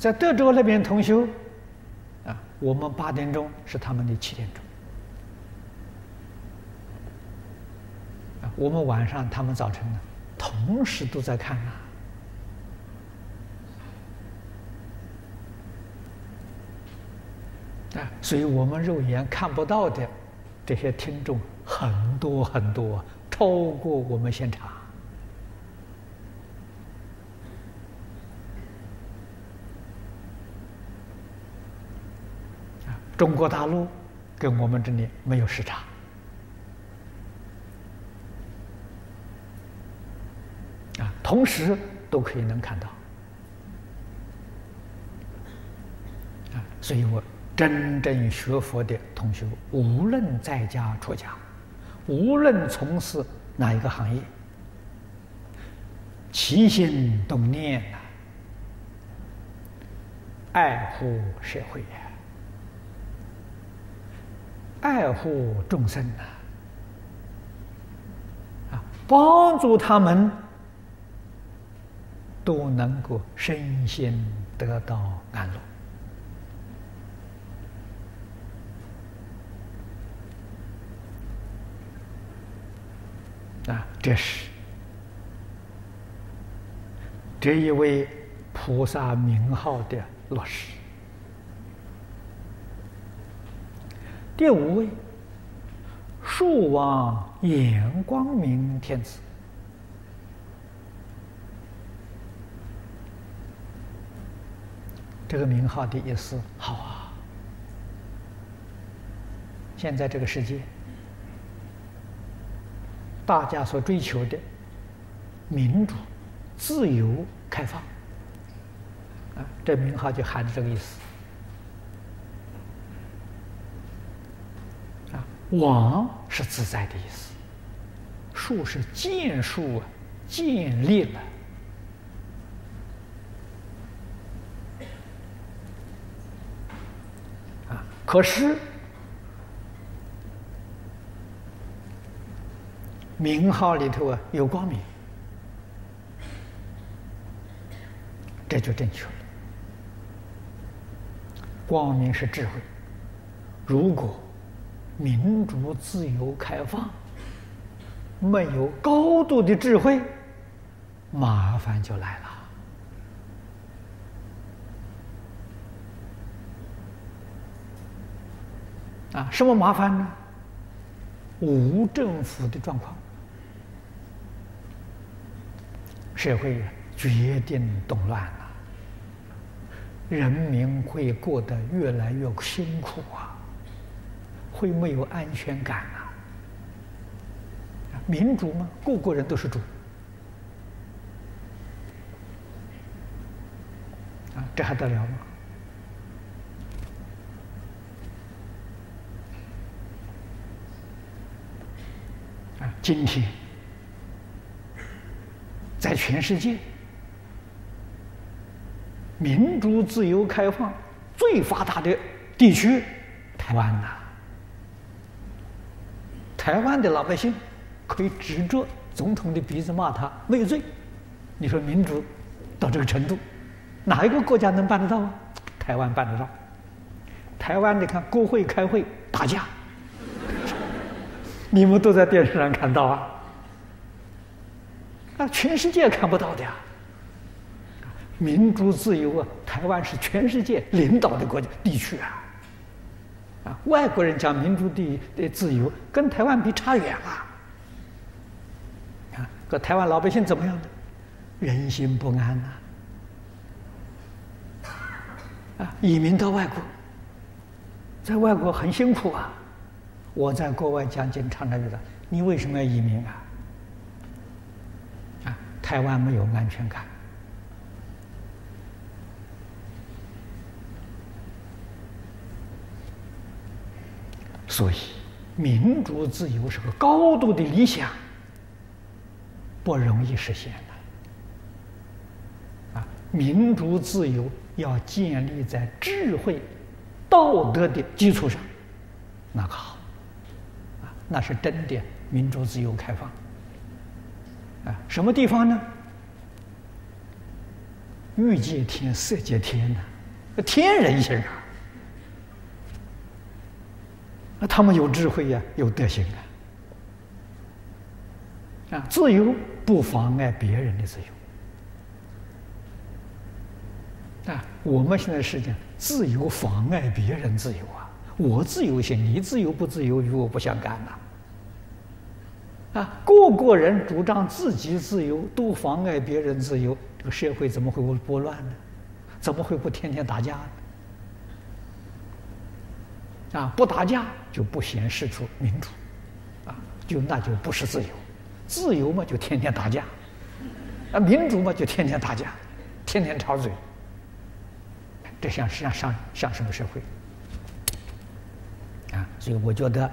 在德州那边同修，啊，我们八点钟是他们的七点钟，啊，我们晚上他们早晨呢，同时都在看啊，啊，所以我们肉眼看不到的这些听众很多很多，超过我们现场。中国大陆跟我们这里没有时差啊，同时都可以能看到啊，所以我真正学佛的同学，无论在家出家，无论从事哪一个行业，起心动念呐，爱护社会呀。爱护众生啊，啊，帮助他们都能够身心得到安乐啊，这是这一位菩萨名号的落实。第五位，树王眼光明天子。这个名号的意思好啊！现在这个世界，大家所追求的民主、自由、开放，啊，这名号就含着这个意思。王是自在的意思，树是建树啊，建立了啊。可是名号里头啊有光明，这就正确了。光明是智慧，如果。民主、自由、开放，没有高度的智慧，麻烦就来了。啊，什么麻烦呢？无政府的状况，社会决定动乱了，人民会过得越来越辛苦啊。会没有安全感啊？民主吗？个个人都是主啊，这还得了吗？啊，今天在全世界民主、自由、开放最发达的地区，台湾呐。台湾的老百姓可以指着总统的鼻子骂他没罪，你说民主到这个程度，哪一个国家能办得到啊？台湾办得到。台湾你看国会开会打架，你们都在电视上看到啊，那全世界看不到的呀。民主自由啊，台湾是全世界领导的国家地区啊。啊，外国人讲民主的的自由，跟台湾比差远了。啊，可台湾老百姓怎么样呢？人心不安呐！啊，移民到外国，在外国很辛苦啊。我在国外讲经常常遇到，你为什么要移民啊？啊，台湾没有安全感。所以，民主自由是个高度的理想，不容易实现的。啊，民主自由要建立在智慧、道德的基础上，那个好，啊，那是真的民主自由开放。啊，什么地方呢？欲界天、色界天呢？天人性啊！那他们有智慧呀，有德行啊！啊，自由不妨碍别人的自由啊！我们现在是讲自由妨碍别人自由啊！我自由行，你自由不自由与我不相干呐！啊，个个人主张自己自由，都妨碍别人自由，这个社会怎么会不不乱呢？怎么会不天天打架呢？啊，不打架就不显示出民主，啊，就那就不是自由。自由嘛，就天天打架；啊，民主嘛，就天天打架，天天吵嘴。这像像像像什么社会？啊，所以我觉得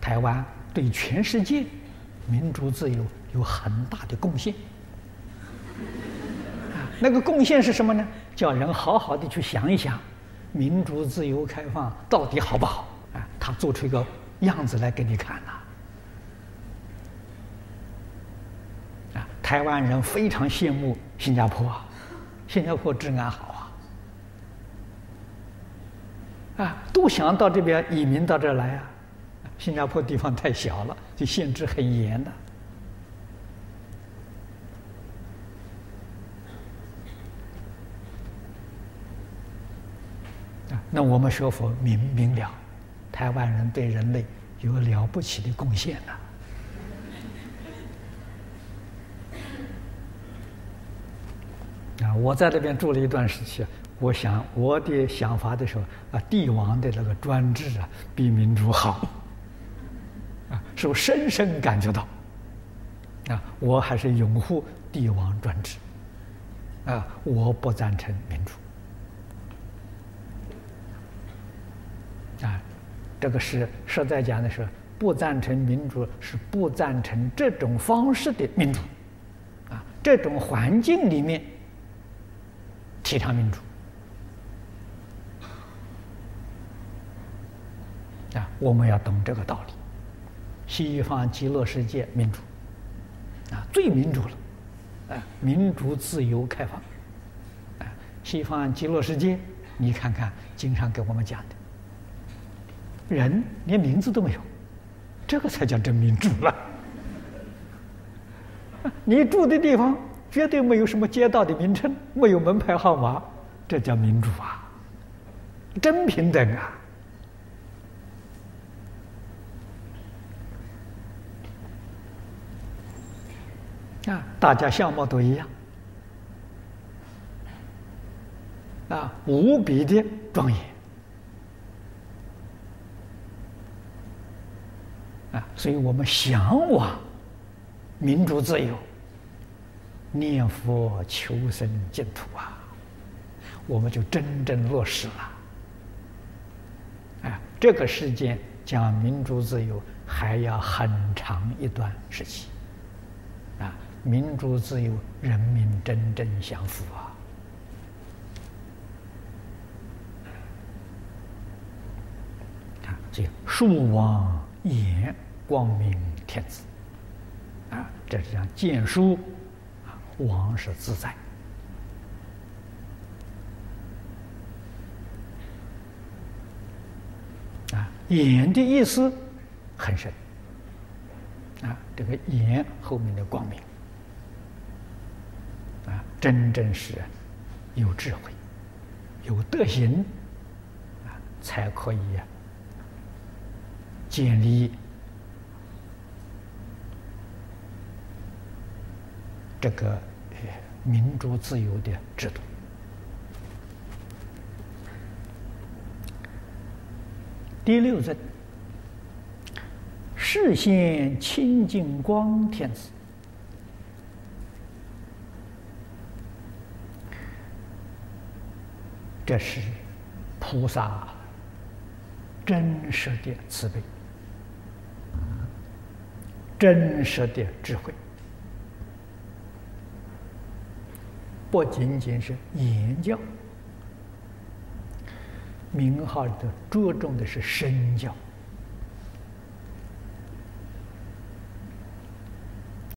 台湾对全世界。民主自由有很大的贡献，那个贡献是什么呢？叫人好好的去想一想，民主自由开放到底好不好？啊，他做出一个样子来给你看呐。啊，台湾人非常羡慕新加坡啊，新加坡治安好啊，啊，都想到这边移民到这儿来啊。新加坡地方太小了，就限制很严的。那我们学佛明明了，台湾人对人类有了不起的贡献呐。啊，我在那边住了一段时期，我想我的想法的时候啊，帝王的那个专制啊，比民主好。啊，是我深深感觉到，啊，我还是拥护帝王专制，啊，我不赞成民主，啊，这个是实在讲的是不赞成民主，是不赞成这种方式的民主，啊，这种环境里面提倡民主，啊，我们要懂这个道理。西方极乐世界民主，啊，最民主了，啊，民主、自由、开放，啊，西方极乐世界，你看看经常给我们讲的，人连名字都没有，这个才叫真民主了。你住的地方绝对没有什么街道的名称，没有门牌号码，这叫民主啊，真平等啊。啊，大家相貌都一样，啊，无比的庄严，所以我们向往民主自由，念佛求生净土啊，我们就真正落实了。啊，这个世间讲民主自由还要很长一段时期啊。民主自由，人民真正享福啊！啊，这树王言光明天子。啊，这是讲见书啊，王是自在。啊，言的意思很深。啊，这个言后面的光明。啊，真正是有智慧、有德行啊，才可以建立这个民主自由的制度。第六尊，视现清净光天子。这是菩萨真实的慈悲，真实的智慧，不仅仅是言教，名号里头着重的是身教。